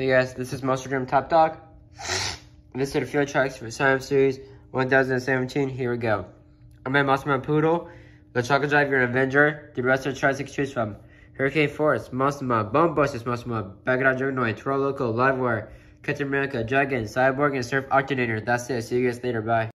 Hey guys, this is Monster Jam Top Dog. This is the field tracks for Science Series 2017. Here we go. I'm at Monster Mutt Poodle, the Chocolate Drive, your Avenger. The rest of the tracks you can choose from. Hurricane Force, Monster Mutt, Bone Busters, Monster Mutt, Background Juggernaut, Toro Loco, Livewire, Captain America, Dragon, Cyborg, and Surf Alternator. That's it. See you guys later. Bye.